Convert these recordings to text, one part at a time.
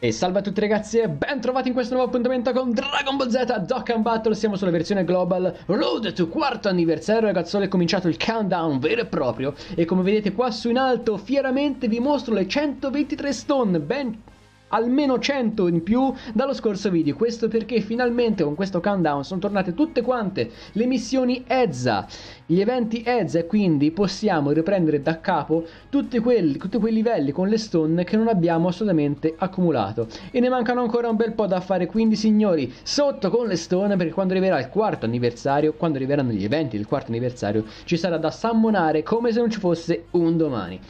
E salve a tutti ragazzi e ben trovati in questo nuovo appuntamento con Dragon Ball Z Dokkan Battle. Siamo sulla versione global Road to quarto anniversario ragazzoli è cominciato il countdown vero e proprio. E come vedete qua su in alto fieramente vi mostro le 123 stone Ben almeno 100 in più dallo scorso video. Questo perché finalmente con questo countdown sono tornate tutte quante le missioni EZA, gli eventi EZA e quindi possiamo riprendere da capo tutti, quelli, tutti quei livelli con le stone che non abbiamo assolutamente accumulato. E ne mancano ancora un bel po' da fare, quindi signori, sotto con le stone perché quando arriverà il quarto anniversario, quando arriveranno gli eventi del quarto anniversario, ci sarà da sammonare come se non ci fosse un domani.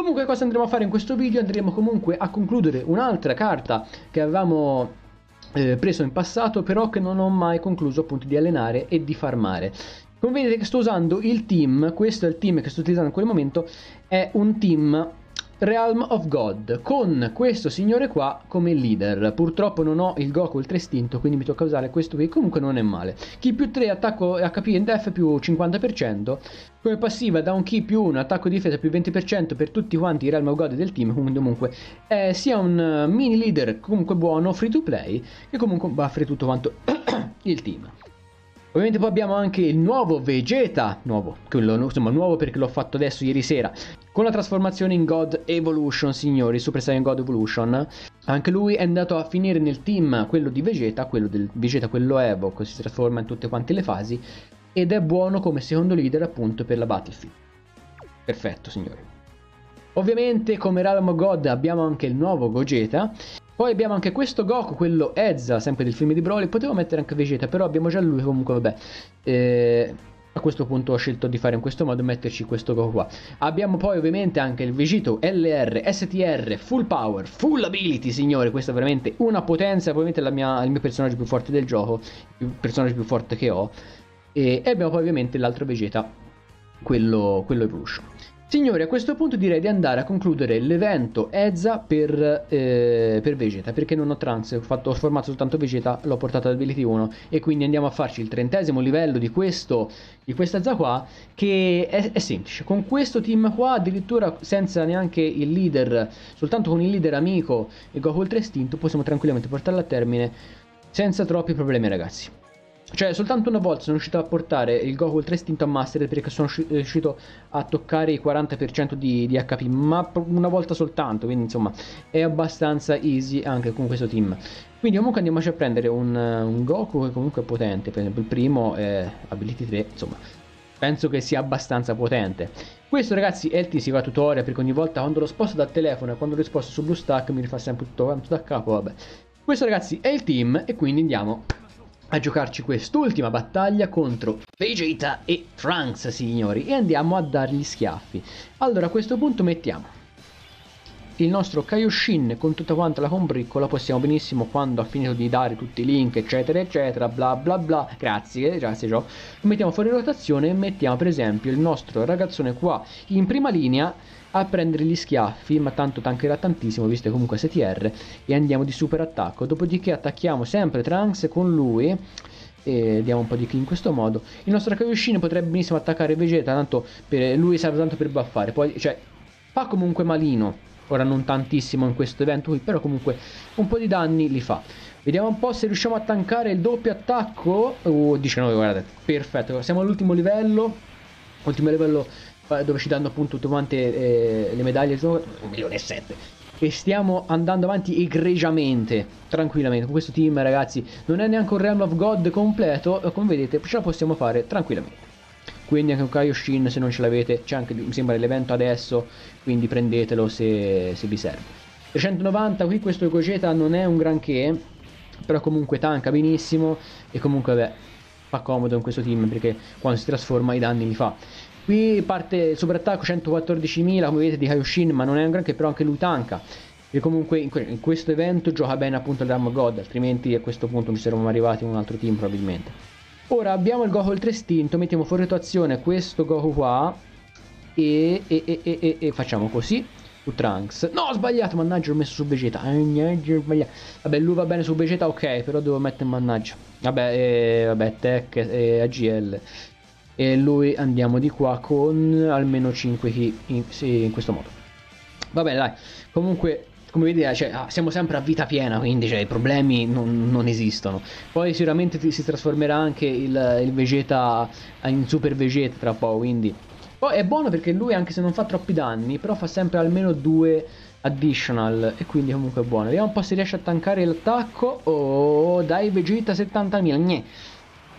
Comunque cosa andremo a fare in questo video? Andremo comunque a concludere un'altra carta che avevamo eh, preso in passato però che non ho mai concluso appunto di allenare e di farmare. Come vedete che sto usando il team, questo è il team che sto utilizzando in quel momento, è un team Realm of God. Con questo signore qua come leader. Purtroppo non ho il Goku ultra istinto quindi mi tocca usare questo qui. Comunque non è male. Ki più 3 attacco HP and def più 50% come passiva da un Ki più 1 attacco difesa più 20% per tutti quanti i Realm of God del team. Comunque è sia un eh, mini leader comunque buono free to play che comunque buffre tutto quanto il team Ovviamente poi abbiamo anche il nuovo Vegeta, nuovo, quello, insomma nuovo perché l'ho fatto adesso ieri sera, con la trasformazione in God Evolution, signori, Super Saiyan God Evolution. Anche lui è andato a finire nel team, quello di Vegeta, quello del Vegeta, quello Evo, che si trasforma in tutte quante le fasi, ed è buono come secondo leader appunto per la Battlefield. Perfetto, signori. Ovviamente come Realm God abbiamo anche il nuovo Gogeta poi abbiamo anche questo Goku, quello Ezza, sempre del film di Broly. Potevo mettere anche Vegeta, però abbiamo già lui comunque, vabbè. Eh, a questo punto ho scelto di fare in questo modo metterci questo Goku qua. Abbiamo poi ovviamente anche il Vegito LR, STR, Full Power, Full Ability, signore. Questa è veramente una potenza, probabilmente mia, il mio personaggio più forte del gioco, il personaggio più forte che ho. E, e abbiamo poi ovviamente l'altro Vegeta, quello, quello Evolution. Signori, a questo punto direi di andare a concludere l'evento Ezza per, eh, per, Vegeta, perché non ho trans, ho, fatto, ho formato soltanto Vegeta, l'ho portato ad Ability 1 e quindi andiamo a farci il trentesimo livello di, questo, di questa Ezza qua, che è, è, semplice. Con questo team qua, addirittura senza neanche il leader, soltanto con il leader amico e Goku Ultra Istinto, possiamo tranquillamente portarlo a termine senza troppi problemi ragazzi. Cioè, soltanto una volta sono riuscito a portare il Goku Ultra Istinto a Master perché sono riuscito a toccare il 40% di, di, HP, ma una volta soltanto, quindi insomma è abbastanza easy anche con questo team. Quindi comunque andiamoci a prendere un, un Goku che comunque è potente, per esempio il primo è Ability 3, insomma penso che sia abbastanza potente. Questo ragazzi è il T-Siga tutorial perché ogni volta quando lo sposto dal telefono e quando lo sposto su BlueStack mi rifà sempre tutto quanto da capo, vabbè. Questo ragazzi è il team e quindi andiamo a giocarci quest'ultima battaglia contro Vegeta e Trunks, signori, e andiamo a dargli schiaffi. Allora, a questo punto mettiamo il nostro Kaioshin con tutta quanta la combriccola, possiamo benissimo, quando ha finito di dare tutti i link, eccetera, eccetera, bla bla bla, grazie, grazie Gio, lo mettiamo fuori rotazione e mettiamo per esempio il nostro ragazzone qua in prima linea a prendere gli schiaffi, ma tanto tankerà tantissimo, visto che comunque STR, e andiamo di super attacco. Dopodiché attacchiamo sempre Trunks con lui, e diamo un po' di kill in questo modo. Il nostro Kaioshin potrebbe benissimo attaccare Vegeta, tanto per, lui serve tanto per buffare, poi, cioè, fa comunque malino. Ora non tantissimo in questo evento qui, però comunque un po' di danni li fa. Vediamo un po' se riusciamo a tankare il doppio attacco. Oh, 19, guardate, perfetto. Siamo all'ultimo livello. Ultimo livello dove ci danno appunto tutte quante eh, le medaglie, sono 1 milione e 7 e stiamo andando avanti egregiamente, tranquillamente. Con questo team, ragazzi, non è neanche un Realm of God completo, come vedete, ce la possiamo fare tranquillamente. Quindi anche un Kaioshin, se non ce l'avete, c'è anche, mi sembra, l'evento adesso, quindi prendetelo se, se vi serve. 390, qui questo Gogeta non è un granché, però comunque tanca benissimo e comunque, beh, fa comodo in questo team perché quando si trasforma i danni li fa. Qui parte il superattacco 114.000 come vedete di Kaioshin ma non è un granché però anche lui tanca. E comunque in, questo evento gioca bene appunto il Ram God altrimenti a questo punto mi saremmo arrivati in un altro team probabilmente. Ora abbiamo il Goku oltre istinto, mettiamo fuori rotazione questo Goku qua e, e, e, e facciamo così Trunks. No, ho sbagliato, mannaggia, l'ho messo su Vegeta. Vabbè, lui va bene su Vegeta, ok, però devo mettere mannaggia. Vabbè, eh, vabbè, Tech e AGL e lui andiamo di qua con almeno 5 key in, sì, in questo modo va bene dai comunque come vedete cioè, ah, siamo sempre a vita piena, quindi cioè, i problemi non, non, esistono. Poi sicuramente si trasformerà anche il, il Vegeta in Super Vegeta tra poco, quindi... Poi è buono perché lui anche se non fa troppi danni, però fa sempre almeno due additional e quindi comunque è buono. Vediamo un po' se riesce a tankare l'attacco. Oh, dai Vegeta 70.000, gne.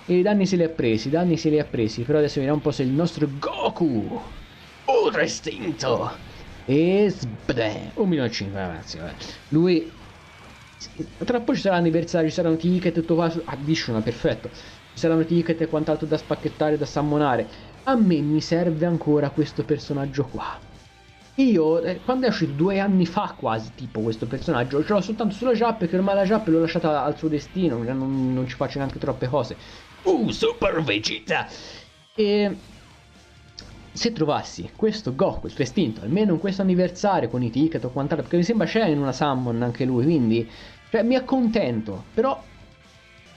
I danni se li ha presi, i danni se li ha presi. Però adesso vediamo un po' se il nostro Goku Ultra Istinto e sbde 1 milione e 5 ragazzi vabbè. lui tra poco ci sarà l'anniversario ci saranno ticket tutto qua additional perfetto. Ci saranno ticket e quant'altro da spacchettare da sammonare. A me mi serve ancora questo personaggio qua. Io eh, quando è uscito? Due anni fa quasi tipo questo personaggio. Ce l'ho soltanto sulla Jap perché ormai la Jap l'ho lasciata al suo destino non, non ci faccio neanche troppe cose. Uh super Vegeta! E se trovassi questo Goku, il suo istinto, almeno in questo anniversario con i ticket o quant'altro, perché mi sembra c'è in una summon anche lui, quindi cioè, mi accontento, però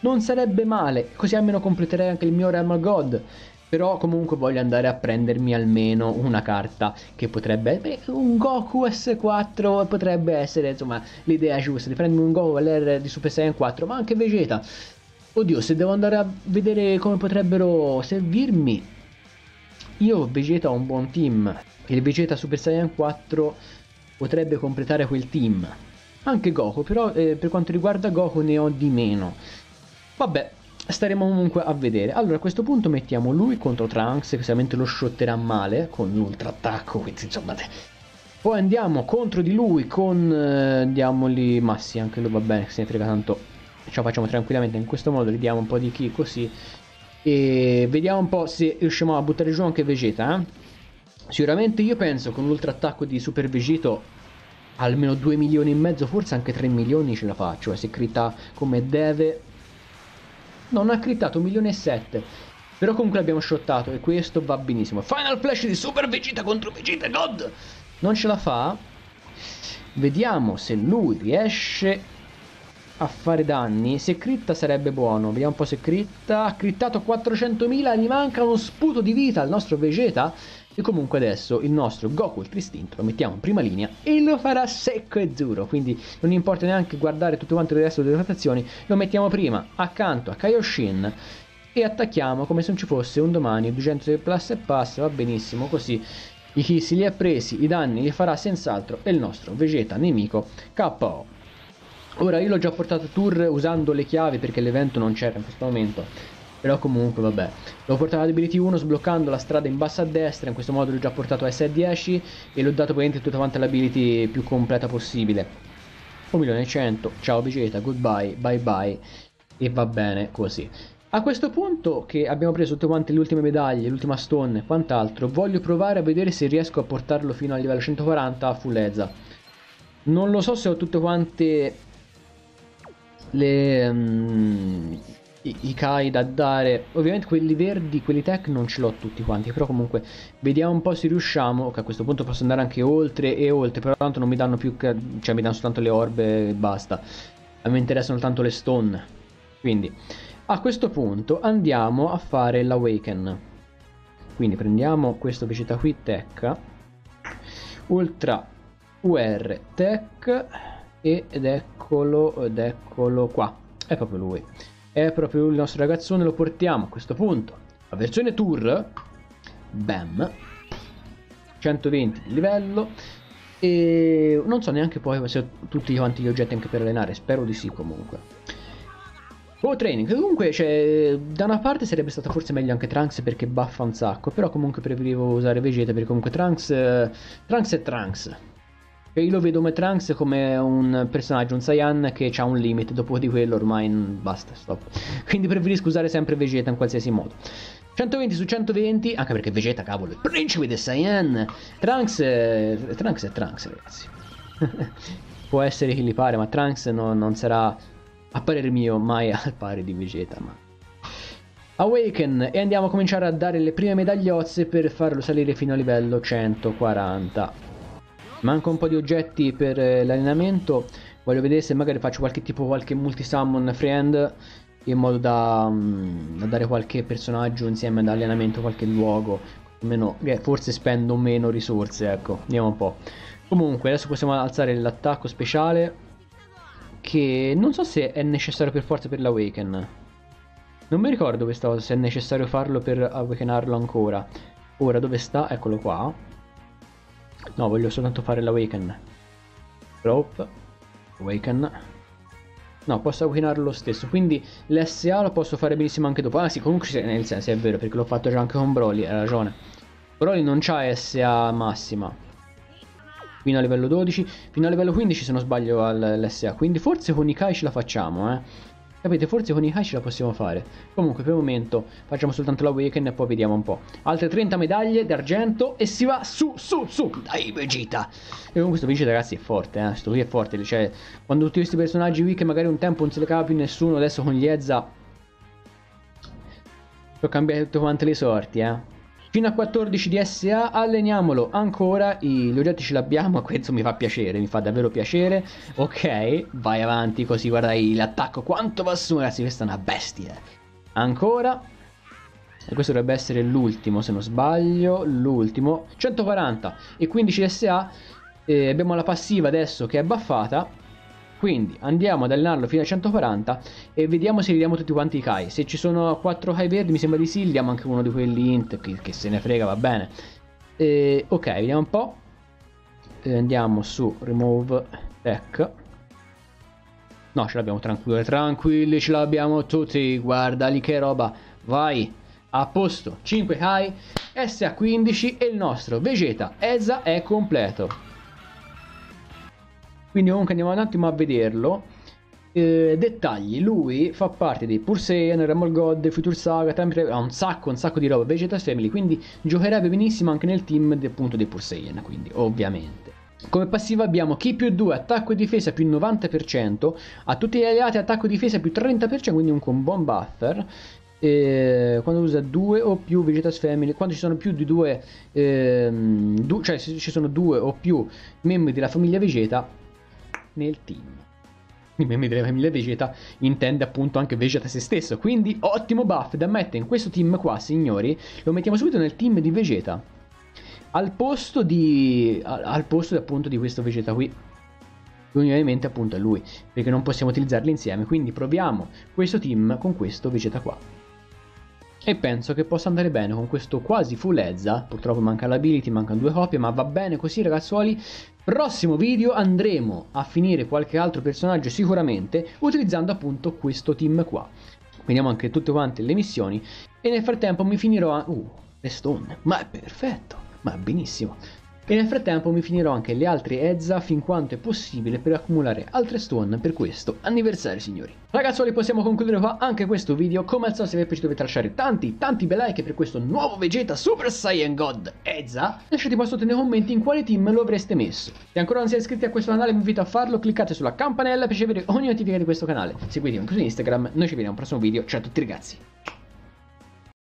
non sarebbe male, così almeno completerei anche il mio Realm God. Però comunque voglio andare a prendermi almeno una carta che potrebbe beh, un Goku S4 potrebbe essere insomma l'idea giusta di prendermi un Goku LR di Super Saiyan 4, ma anche Vegeta. Oddio, se devo andare a vedere come potrebbero servirmi, io Vegeta ho un buon team. Il Vegeta Super Saiyan 4 potrebbe completare quel team. Anche Goku, però eh, per quanto riguarda Goku ne ho di meno. Vabbè, staremo comunque a vedere. Allora a questo punto mettiamo lui contro Trunks, che sicuramente lo shotterà male con l'ultra attacco, quindi insomma... Poi andiamo contro di lui con... Eh, diamogli... Ma sì, anche lui va bene, se ne frega tanto. Ce la facciamo tranquillamente in questo modo, gli diamo un po' di ki così e vediamo un po' se riusciamo a buttare giù anche Vegeta. Eh? Sicuramente io penso con l'ultra attacco di Super Vegeto almeno 2 milioni e mezzo, forse anche 3 milioni ce la faccio. Eh, se crita come deve. Non ha critato 1 milione e 7. Però comunque l'abbiamo shottato e questo va benissimo. Final Flash di Super Vegeta contro Vegeta God. Non ce la fa. Vediamo se lui riesce a fare danni. Se critta sarebbe buono. Vediamo un po' se critta. Ha crittato 400.000. Gli manca uno sputo di vita al nostro Vegeta. E comunque adesso il nostro Goku il Tristinto lo mettiamo in prima linea e lo farà secco e duro. Quindi non importa neanche guardare tutto quanto il resto delle rotazioni. Lo mettiamo prima accanto a Kaioshin. E attacchiamo come se non ci fosse un domani 200 plus e pass. Va benissimo così. I Kissi li ha presi, i danni li farà senz'altro e il nostro Vegeta nemico KO. Ora io l'ho già portato tour usando le chiavi perché l'evento non c'era in questo momento. Però comunque vabbè. L'ho portato ad Ability 1 sbloccando la strada in basso a destra, in questo modo l'ho già portato a S10 e l'ho dato praticamente tutta quanta l'ability più completa possibile. 1 milione e 100, ciao Vegeta, goodbye, bye bye. E va bene così. A questo punto che abbiamo preso tutte quante le ultime medaglie, l'ultima stone e quant'altro, voglio provare a vedere se riesco a portarlo fino al livello 140 a fullezza. Non lo so se ho tutte quante le, um, i, i, Kai da dare. Ovviamente quelli verdi, quelli tech non ce l'ho tutti quanti, però comunque vediamo un po' se riusciamo, che a questo punto posso andare anche oltre e oltre, però tanto non mi danno più, cioè mi danno soltanto le orbe e basta. A me interessano tanto le stone. Quindi a questo punto andiamo a fare l'Awaken. Quindi prendiamo questo Vegeta qui Tech, Ultra UR Tech ed eccolo ed eccolo qua. È proprio lui. È proprio il nostro ragazzone lo portiamo a questo punto. La versione tour bam 120 di livello. E non so neanche poi se ho tutti quanti gli oggetti anche per allenare spero di sì comunque. Oh training, comunque cioè, da una parte sarebbe stato forse meglio anche Trunks perché buffa un sacco, però comunque preferivo usare Vegeta perché comunque Trunks, Trunks è Trunks, io lo vedo come Trunks come un personaggio, un Saiyan che ha un limite, dopo di quello ormai basta, stop. Quindi preferisco usare sempre Vegeta in qualsiasi modo. 120 su 120, anche perché Vegeta, cavolo, il principe del Saiyan. Trunks, eh, Trunks è Trunks, ragazzi. Può essere chi gli pare, ma Trunks no, non sarà, a parer mio, mai al pari di Vegeta, ma... Awaken e andiamo a cominciare a dare le prime medagliozze per farlo salire fino a livello 140. Manca un po' di oggetti per eh, l'allenamento. Voglio vedere se magari faccio qualche tipo qualche multi-summon friend in modo da, um, da, dare qualche personaggio insieme all'allenamento, qualche luogo. Almeno eh, forse spendo meno risorse, ecco. Andiamo un po'. Comunque adesso possiamo alzare l'attacco speciale che non so se è necessario per forza per l'Awaken. Non mi ricordo questa cosa, se è necessario farlo per awakenarlo ancora. Ora dove sta? Eccolo qua. No, voglio soltanto fare l'Awaken. Rope. Awaken. No, posso awakenarlo lo stesso, quindi l'SA lo posso fare benissimo anche dopo. Ah sì, comunque nel senso è vero, perché l'ho fatto già anche con Broly, hai ragione. Broly non c'ha SA massima fino a livello 12, fino a livello 15 se non sbaglio all'SA, quindi forse con i Kai ce la facciamo, eh. Capite, forse con i Kai ce la possiamo fare. Comunque per il momento facciamo soltanto la Waken e poi vediamo un po'. Altre 30 medaglie d'argento e si va su, su, su, dai Vegeta. E comunque questo Vegeta ragazzi è forte, eh. Questo qui è forte, cioè quando tutti questi personaggi qui che magari un tempo non se le cava più nessuno, adesso con gli Ezza... Sono cambiate tutte quante le sorti, eh. Fino a 14 di SA, alleniamolo. Ancora, I, gli oggetti ce l'abbiamo, questo mi fa piacere, mi fa davvero piacere. Ok, vai avanti così, guarda l'attacco, quanto va su ragazzi, questa è una bestia. Ancora, e questo dovrebbe essere l'ultimo se non sbaglio, l'ultimo, 140 e 15 SA, eh, abbiamo la passiva adesso che è buffata quindi andiamo ad allenarlo fino a 140 e vediamo se ridiamo tutti quanti i Kai. Se ci sono 4 Kai verdi, mi sembra di sì, diamo anche uno di quelli int, che, che se ne frega, va bene. E, ok, vediamo un po'. E andiamo su Remove Tech. No, ce l'abbiamo tranquilli, tranquilli, ce l'abbiamo tutti. Guarda lì che roba. Vai, a posto. 5 Kai, SA15 e il nostro Vegeta Ezza è completo. Quindi comunque andiamo un attimo a vederlo. Eh, dettagli, lui fa parte dei Purseian, Ramol God, Future Saga, Time ha un sacco, un sacco di roba, Vegeta Family, quindi giocherebbe benissimo anche nel team de, appunto dei Purseian, quindi ovviamente. Come passiva abbiamo chi più 2, attacco e difesa più 90%, a tutti gli alleati attacco e difesa più 30%, quindi un buon buffer. Eh, quando usa due o più Vegeta's Family, quando ci sono più di due, ehm, du cioè se ci sono due o più membri della famiglia Vegeta, nel team. Il membri della famiglia Vegeta intende appunto anche Vegeta se stesso, quindi ottimo buff da mettere in questo team qua, signori. Lo mettiamo subito nel team di Vegeta. Al posto di... al posto appunto di questo Vegeta qui. Ovviamente appunto è lui, perché non possiamo utilizzarli insieme, quindi proviamo questo team con questo Vegeta qua. E penso che possa andare bene con questo quasi full Ezza, purtroppo manca l'ability, mancano due copie, ma va bene così ragazzuoli, Prossimo video andremo a finire qualche altro personaggio sicuramente utilizzando appunto questo team qua. Vediamo anche tutte quante le missioni e nel frattempo mi finirò a... Uh, le stone, ma è perfetto, ma benissimo. E nel frattempo mi finirò anche le altre Ezza fin quanto è possibile per accumulare altre stone per questo anniversario signori. Ragazzuoli possiamo concludere qua anche questo video, come al solito se vi è piaciuto dovete lasciare tanti tanti bei like per questo nuovo Vegeta Super Saiyan God Ezza. Lasciate qua sotto nei commenti in quale team lo avreste messo. Se ancora non siete iscritti a questo canale vi invito a farlo, cliccate sulla campanella per ricevere ogni notifica di questo canale. Seguitemi anche su Instagram, noi ci vediamo al prossimo video, ciao a tutti ragazzi.